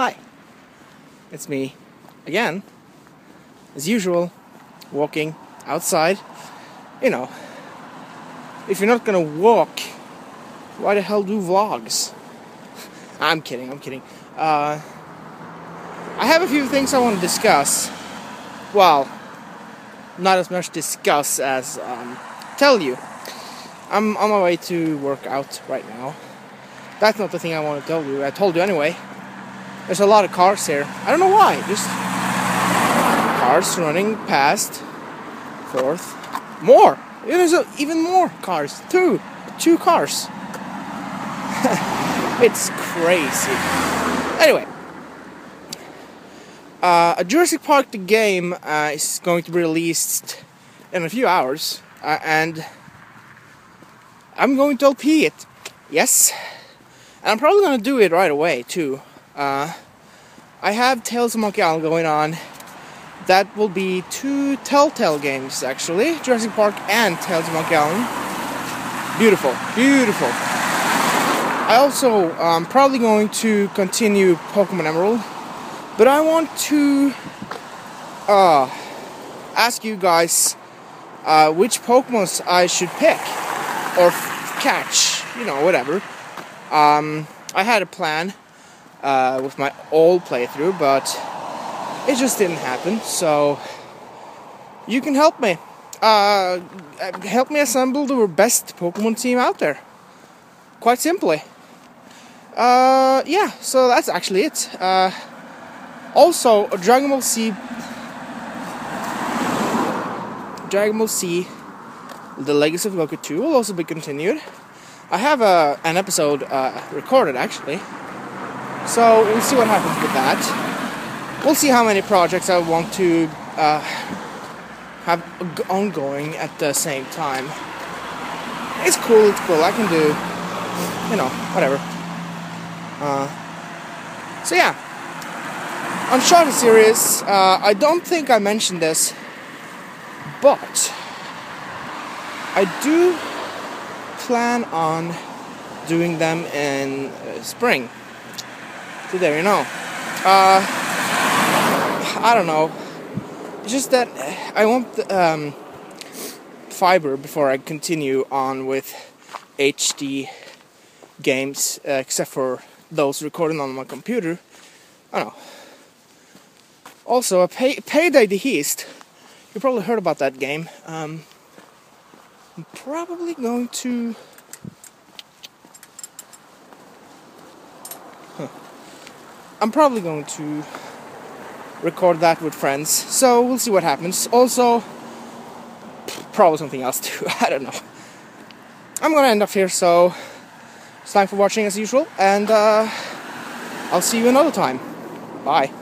Hi, it's me again, as usual, walking outside. You know, if you're not gonna walk, why the hell do vlogs? I'm kidding, I'm kidding. Uh, I have a few things I want to discuss. Well, not as much discuss as um, tell you. I'm on my way to work out right now. That's not the thing I want to tell you. I told you anyway. There's a lot of cars here. I don't know why. Just cars running past, forth. More. There's a, even more cars. Two. Two cars. it's crazy. Anyway. Uh, a Jurassic Park the game uh, is going to be released in a few hours, uh, and I'm going to LP it. Yes, and I'm probably going to do it right away too. Uh, I have Tales of Monkey Island going on. That will be two Telltale games actually, Jurassic Park and Tales of Monkey Island. Beautiful, beautiful. I also am um, probably going to continue Pokemon Emerald but I want to uh, ask you guys uh, which Pokemons I should pick or catch, you know, whatever. Um, I had a plan uh, with my old playthrough, but it just didn't happen. So you can help me. Uh, help me assemble the best Pokemon team out there. Quite simply. Uh, yeah, so that's actually it. Uh, also, Dragon Ball Z. Dragon Ball Z, The Legacy of Goku 2 will also be continued. I have a, an episode uh, recorded actually, so we'll see what happens with that. We'll see how many projects I want to uh, have ongoing at the same time. It's cool, it's cool. I can do, you know, whatever. Uh, so yeah. Uncharted series, uh, I don't think I mentioned this, but I do plan on doing them in uh, spring. So there you know. Uh, I don't know. It's just that I want the, um, fiber before I continue on with HD games, uh, except for those recording on my computer. I know. Also, a pay, Payday the Heist. You probably heard about that game. Um, I'm probably going to. I'm probably going to record that with friends. So we'll see what happens. Also, probably something else too. I don't know. I'm gonna end up here, so it's time for watching as usual, and uh, I'll see you another time. Bye.